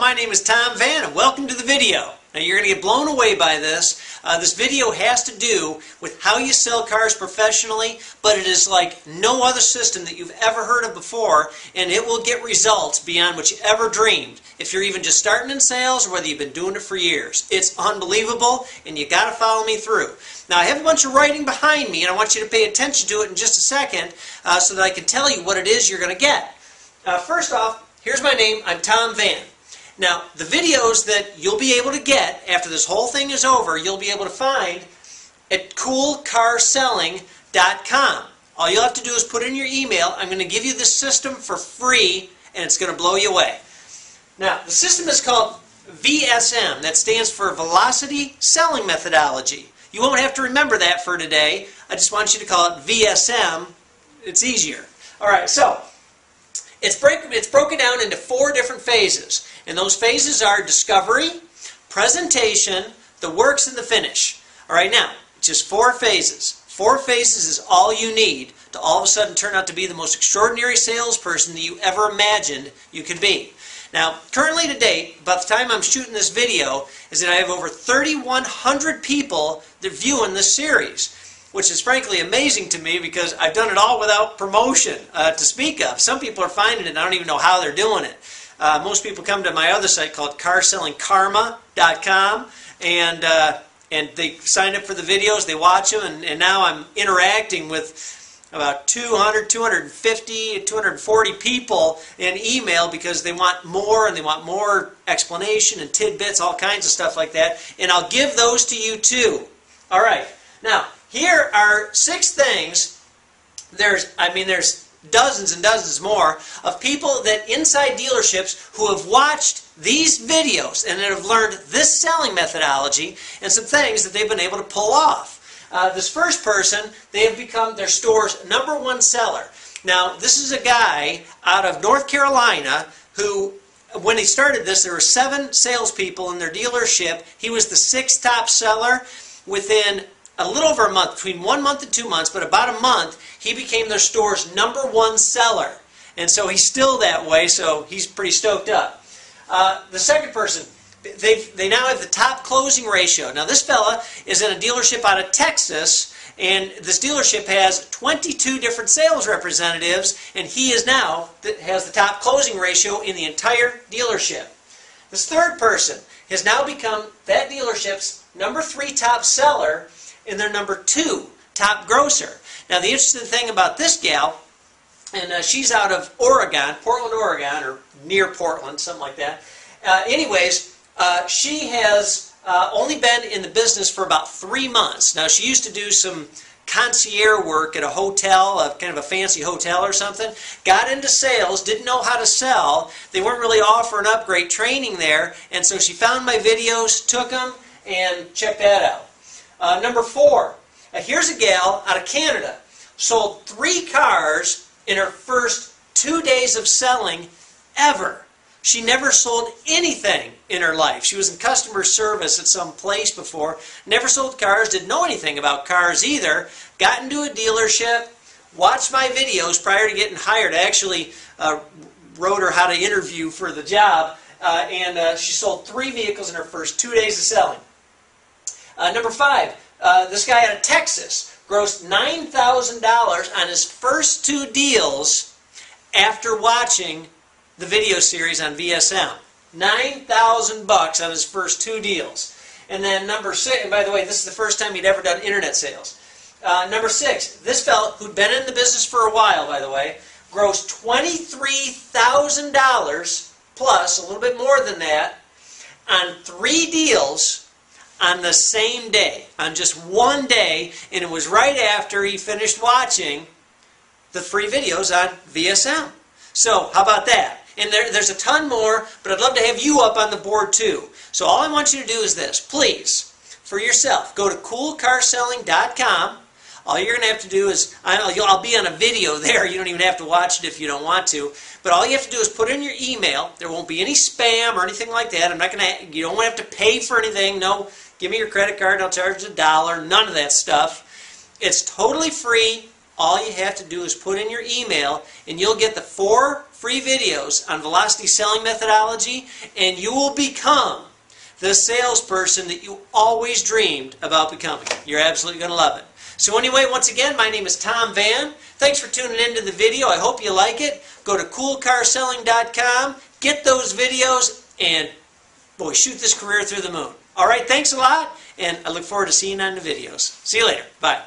My name is Tom Vann and welcome to the video. Now you're going to get blown away by this. Uh, this video has to do with how you sell cars professionally, but it is like no other system that you've ever heard of before, and it will get results beyond what you ever dreamed. If you're even just starting in sales or whether you've been doing it for years. It's unbelievable, and you got to follow me through. Now I have a bunch of writing behind me, and I want you to pay attention to it in just a second uh, so that I can tell you what it is you're going to get. Uh, first off, here's my name. I'm Tom Vann. Now, the videos that you'll be able to get after this whole thing is over, you'll be able to find at coolcarselling.com. All you'll have to do is put in your email. I'm going to give you this system for free, and it's going to blow you away. Now, the system is called VSM. That stands for Velocity Selling Methodology. You won't have to remember that for today. I just want you to call it VSM. It's easier. All right, so it's, break, it's broken down into four different phases. And those phases are discovery, presentation, the works, and the finish. All right, now, just four phases. Four phases is all you need to all of a sudden turn out to be the most extraordinary salesperson that you ever imagined you could be. Now, currently to date, by the time I'm shooting this video, is that I have over 3,100 people that are viewing this series which is frankly amazing to me because I've done it all without promotion uh, to speak of. Some people are finding it, I don't even know how they're doing it. Uh, most people come to my other site called carsellingkarma.com, and uh, and they sign up for the videos, they watch them, and, and now I'm interacting with about 200, 250, 240 people in email because they want more and they want more explanation and tidbits, all kinds of stuff like that. And I'll give those to you too. All right. Now, here are six things. There's, I mean, there's dozens and dozens more of people that inside dealerships who have watched these videos and that have learned this selling methodology and some things that they've been able to pull off. Uh, this first person, they have become their store's number one seller. Now, this is a guy out of North Carolina who, when he started this, there were seven salespeople in their dealership. He was the sixth top seller. Within a little over a month, between one month and two months, but about a month, he became their store's number one seller. And so he's still that way, so he's pretty stoked up. Uh, the second person, they they now have the top closing ratio. Now this fella is in a dealership out of Texas, and this dealership has 22 different sales representatives, and he is now that has the top closing ratio in the entire dealership. This third person has now become that dealership's number three top seller and their number two top grosser. Now, the interesting thing about this gal, and uh, she's out of Oregon, Portland, Oregon, or near Portland, something like that. Uh, anyways, uh, she has uh, only been in the business for about three months. Now, she used to do some concierge work at a hotel, a kind of a fancy hotel or something. Got into sales, didn't know how to sell. They weren't really offering up great training there, and so she found my videos, took them, and checked that out. Uh, number four, uh, here's a gal out of Canada. Sold three cars in her first two days of selling ever. She never sold anything in her life. She was in customer service at some place before. Never sold cars, didn't know anything about cars either. Got into a dealership, watched my videos prior to getting hired. I actually uh, wrote her how to interview for the job. Uh, and uh, she sold three vehicles in her first two days of selling. Uh, number five, uh, this guy out of Texas grossed $9,000 on his first two deals after watching the video series on VSM. 9,000 bucks on his first two deals. And then number six, and by the way, this is the first time he'd ever done internet sales. Uh, number six, this fellow, who'd been in the business for a while, by the way, grossed $23,000 plus, a little bit more than that, on three deals on the same day, on just one day, and it was right after he finished watching the free videos on VSM. So, how about that? And there, there's a ton more, but I'd love to have you up on the board too. So, all I want you to do is this please, for yourself, go to coolcarselling.com. All you're going to have to do is, I'll, be on a video there. You don't even have to watch it if you don't want to. But all you have to do is put in your email. There won't be any spam or anything like that. I'm not going to, you don't have to pay for anything. No Give me your credit card, I'll charge a dollar. None of that stuff. It's totally free. All you have to do is put in your email, and you'll get the four free videos on velocity selling methodology, and you will become the salesperson that you always dreamed about becoming. You're absolutely going to love it. So anyway, once again, my name is Tom Vann. Thanks for tuning into the video. I hope you like it. Go to coolcarselling.com, get those videos, and boy, shoot this career through the moon. All right, thanks a lot, and I look forward to seeing you on the videos. See you later. Bye.